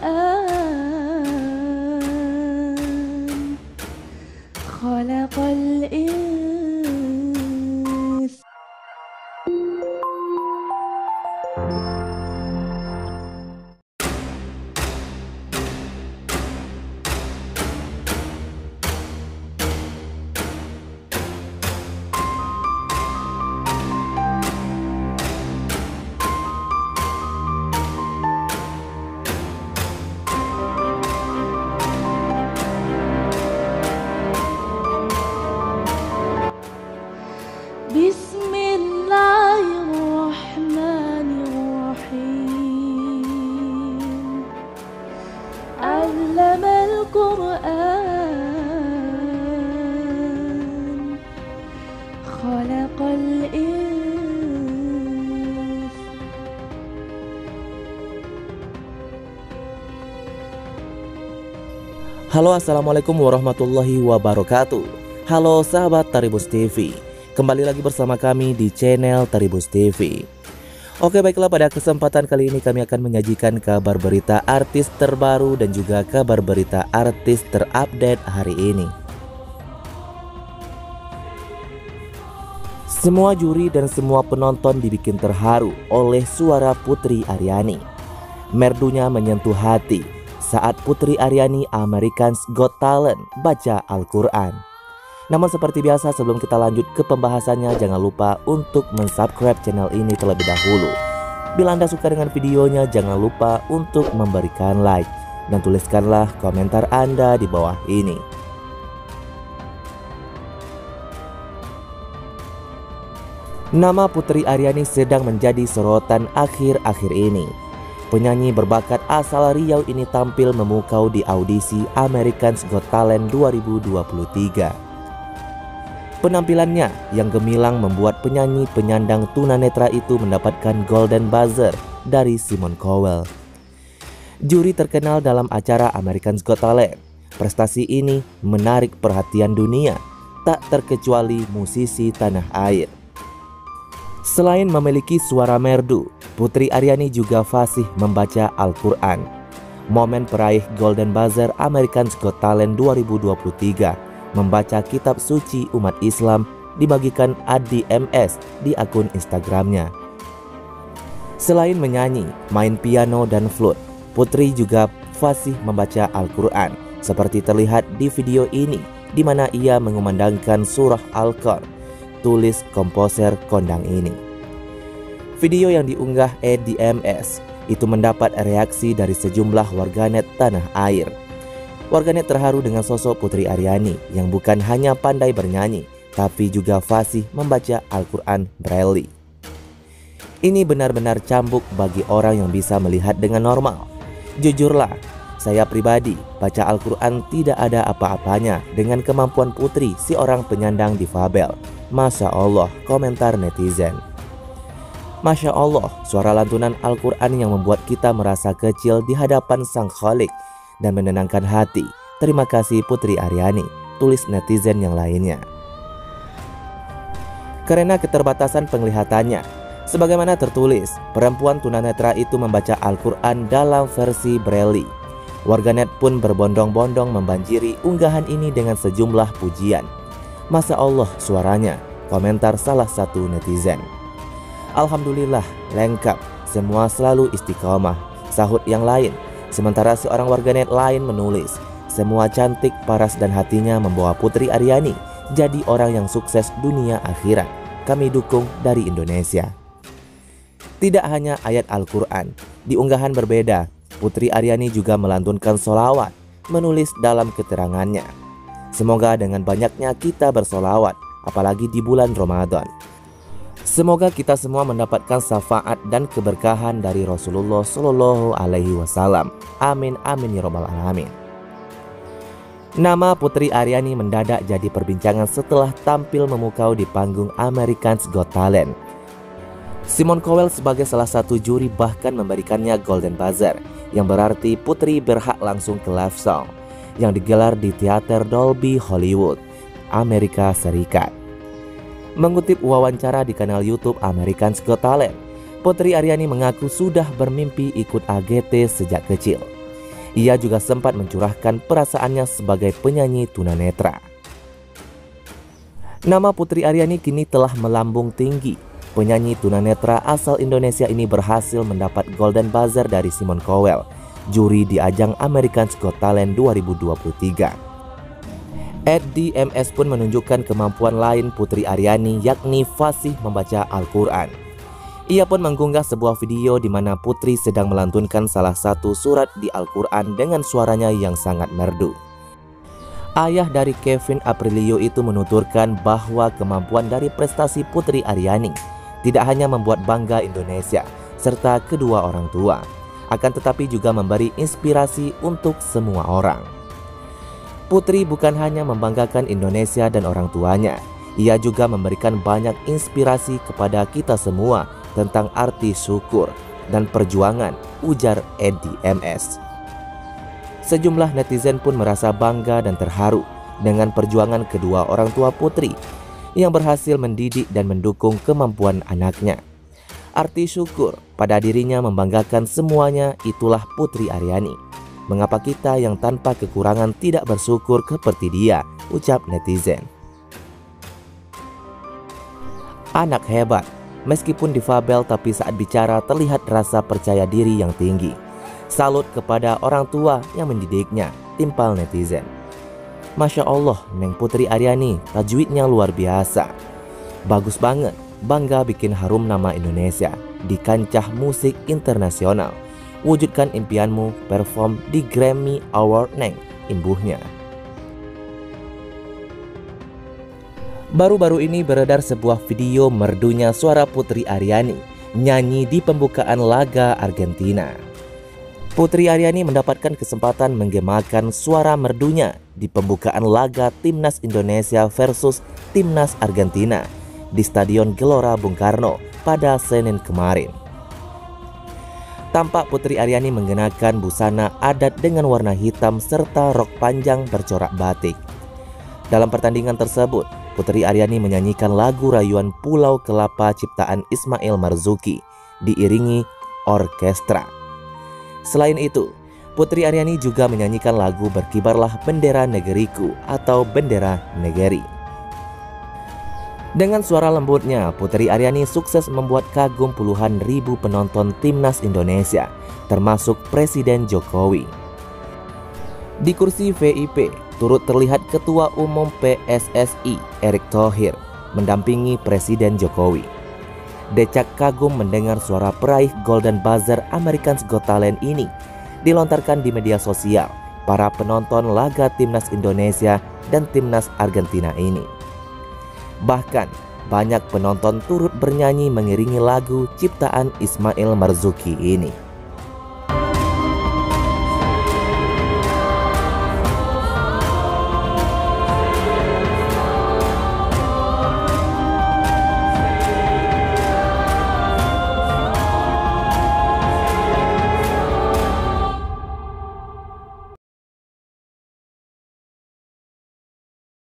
forever. Halo assalamualaikum warahmatullahi wabarakatuh. Halo sahabat Taribus TV Kembali lagi bersama kami di channel Taribus TV Oke baiklah pada kesempatan kali ini kami akan menyajikan kabar berita artis terbaru dan juga kabar berita artis terupdate hari ini. Semua juri dan semua penonton dibikin terharu oleh suara Putri Aryani. Merdunya menyentuh hati saat Putri Aryani Americans Got Talent baca Al-Quran. Namun seperti biasa sebelum kita lanjut ke pembahasannya jangan lupa untuk mensubscribe channel ini terlebih dahulu. Bila Anda suka dengan videonya jangan lupa untuk memberikan like dan tuliskanlah komentar Anda di bawah ini. Nama Putri Aryani sedang menjadi sorotan akhir-akhir ini. Penyanyi berbakat asal Riau ini tampil memukau di audisi Americans Got Talent 2023. Penampilannya yang gemilang membuat penyanyi penyandang tunanetra itu mendapatkan Golden Buzzer dari Simon Cowell. Juri terkenal dalam acara Americans Got Talent. Prestasi ini menarik perhatian dunia, tak terkecuali musisi tanah air. Selain memiliki suara merdu, Putri Aryani juga fasih membaca Al-Quran. Momen peraih Golden Buzzer Americans Got Talent 2023 membaca kitab suci umat Islam dibagikan Adi MS di akun Instagramnya. Selain menyanyi, main piano dan flute, Putri juga fasih membaca Al-Quran seperti terlihat di video ini di mana ia mengumandangkan surah Al-Qur tulis komposer kondang ini. Video yang diunggah EDMS itu mendapat reaksi dari sejumlah warganet tanah air. Warganet terharu dengan sosok Putri Aryani yang bukan hanya pandai bernyanyi, tapi juga fasih membaca Al-Quran Braille. Ini benar-benar cambuk bagi orang yang bisa melihat dengan normal. Jujurlah, saya pribadi baca Al-Quran tidak ada apa-apanya dengan kemampuan Putri si orang penyandang difabel. Masya Allah, komentar netizen. Masya Allah, suara lantunan Al-Quran yang membuat kita merasa kecil di hadapan Sang Khalik dan menenangkan hati. Terima kasih Putri Aryani, tulis netizen yang lainnya. Karena keterbatasan penglihatannya, sebagaimana tertulis, perempuan tunanetra itu membaca Al-Quran dalam versi Braille. Warganet pun berbondong-bondong membanjiri unggahan ini dengan sejumlah pujian. Masa Allah suaranya, komentar salah satu netizen. Alhamdulillah, lengkap, semua selalu istiqomah, sahut yang lain. Sementara seorang warganet lain menulis, semua cantik, paras dan hatinya membawa Putri Aryani jadi orang yang sukses dunia akhirat. Kami dukung dari Indonesia. Tidak hanya ayat Al-Quran, di unggahan berbeda, Putri Aryani juga melantunkan solawat, menulis dalam keterangannya. Semoga dengan banyaknya kita bersolawat, apalagi di bulan Ramadan. Semoga kita semua mendapatkan syafaat dan keberkahan dari Rasulullah Shallallahu Alaihi Wasallam. Amin amin ya robbal alamin. Nama Putri Aryani mendadak jadi perbincangan setelah tampil memukau di panggung Americans Got Talent. Simon Cowell sebagai salah satu juri bahkan memberikannya Golden Buzzer yang berarti Putri berhak langsung ke live song yang digelar di teater Dolby Hollywood, Amerika Serikat. Mengutip wawancara di kanal YouTube Americans Got Talent, Putri Aryani mengaku sudah bermimpi ikut AGT sejak kecil. Ia juga sempat mencurahkan perasaannya sebagai penyanyi tunanetra. Nama Putri Aryani kini telah melambung tinggi. Penyanyi tunanetra asal Indonesia ini berhasil mendapat Golden Buzzer dari Simon Cowell, juri di ajang American Got Talent 2023. Ed DMS pun menunjukkan kemampuan lain Putri Aryani yakni fasih membaca Al-Quran. Ia pun mengunggah sebuah video di mana Putri sedang melantunkan salah satu surat di Al-Quran dengan suaranya yang sangat merdu. Ayah dari Kevin Aprilio itu menuturkan bahwa kemampuan dari prestasi Putri Aryani tidak hanya membuat bangga Indonesia serta kedua orang tua, akan tetapi juga memberi inspirasi untuk semua orang. Putri bukan hanya membanggakan Indonesia dan orang tuanya, ia juga memberikan banyak inspirasi kepada kita semua tentang arti syukur dan perjuangan, ujar Edi MS. Sejumlah netizen pun merasa bangga dan terharu dengan perjuangan kedua orang tua putri yang berhasil mendidik dan mendukung kemampuan anaknya. Arti syukur pada dirinya membanggakan semuanya itulah Putri Aryani. Mengapa kita yang tanpa kekurangan tidak bersyukur seperti dia, ucap netizen. Anak hebat, Meskipun difabel tapi saat bicara terlihat rasa percaya diri yang tinggi. Salut kepada orang tua yang mendidiknya, timpal netizen. Masya Allah, Neng Putri Aryani, tajwidnya luar biasa. Bagus banget, bangga bikin harum nama Indonesia di kancah musik internasional. Wujudkan impianmu perform di Grammy Award Neng, imbuhnya. Baru-baru ini beredar sebuah video merdunya suara Putri Aryani nyanyi di pembukaan laga Argentina. Putri Aryani mendapatkan kesempatan menggemakan suara merdunya di pembukaan laga Timnas Indonesia versus Timnas Argentina di Stadion Gelora Bung Karno pada Senin kemarin. Tampak Putri Aryani mengenakan busana adat dengan warna hitam serta rok panjang bercorak batik. Dalam pertandingan tersebut, Putri Aryani menyanyikan lagu rayuan Pulau Kelapa ciptaan Ismail Marzuki diiringi orkestra. Selain itu, Putri Aryani juga menyanyikan lagu Berkibarlah Bendera Negeriku atau Bendera Negeri. Dengan suara lembutnya, Putri Aryani sukses membuat kagum puluhan ribu penonton timnas Indonesia, termasuk Presiden Jokowi. Di kursi VIP, turut terlihat Ketua Umum PSSI Erick Thohir mendampingi Presiden Jokowi. Decak kagum mendengar suara peraih Golden Buzzer Americans Got Talent ini dilontarkan di media sosial para penonton laga timnas Indonesia dan timnas Argentina ini. Bahkan banyak penonton turut bernyanyi mengiringi lagu ciptaan Ismail Marzuki ini.